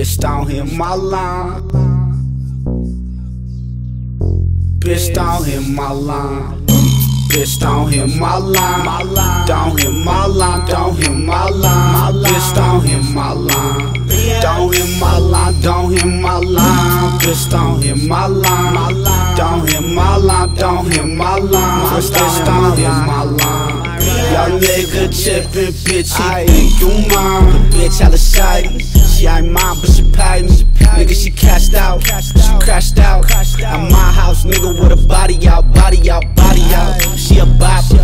Bitch, don't hit my line. Bitch, don't hit my line. Bitch, don't hit my line. Don't hit my line. Don't hit my line. Bitch, don't hit my line. Don't hit my line. Don't hit my line. Bitch, don't hit my line. Don't hit my line. Don't hit my line. Bitch, don't hit my line. Y'all nigga trippin', bitch, he think you mine. Bitch hella shy. She ain't mine, but she paid me. Nigga, she cashed out. She crashed out. At my house, nigga, with a body out, body out, body out. She a bopper.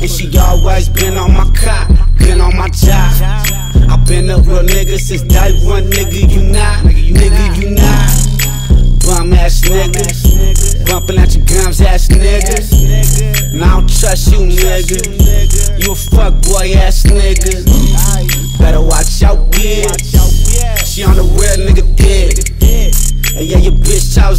And she always been on my cock, been on my job. I been a real nigga since day one, nigga, you not, nigga, you not. Bum ass niggas, bumping at your gums ass niggas. And I don't trust you, nigga. You a fuck boy ass nigga. Better watch out, bitch. On the real nigga dick. And yeah, your bitch up.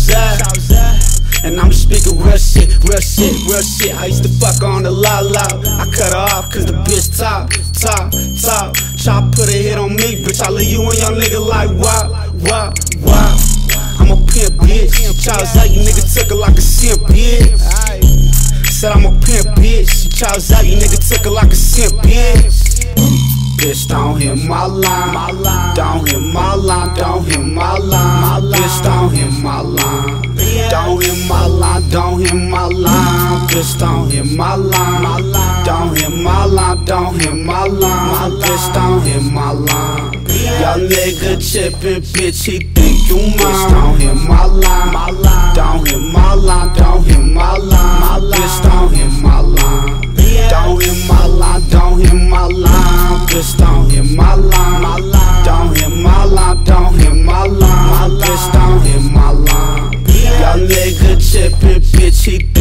And I'm speaking real shit, real shit, real shit. I used to fuck on the la la. I cut her off cause the bitch talk, top, top. Try put a hit on me, bitch. I leave you and your nigga like wow, wow, wow. I'm a pimp, bitch. Charles out, you nigga took her like a simp, bitch. Said I'm a pimp, bitch. Charles out, you nigga took her like a simp, bitch. Bitch, don't hit my line. Don't hit my line. Don't hit my line. Bitch, don't hit my line. Don't hit my line. Don't hit my line. Bitch, don't hit my line. Don't hit my line. Don't hit my line. Bitch, don't hit my line. Y'all nigga trippin', bitch, he think you mine. Don't hit my line. Don't hit my line. Don't hit my Bitch, don't hit my line. My line. Don't hit my line. Don't hit my line. My Bitch, don't hit my line. Y'all nigga trippin', bitch, he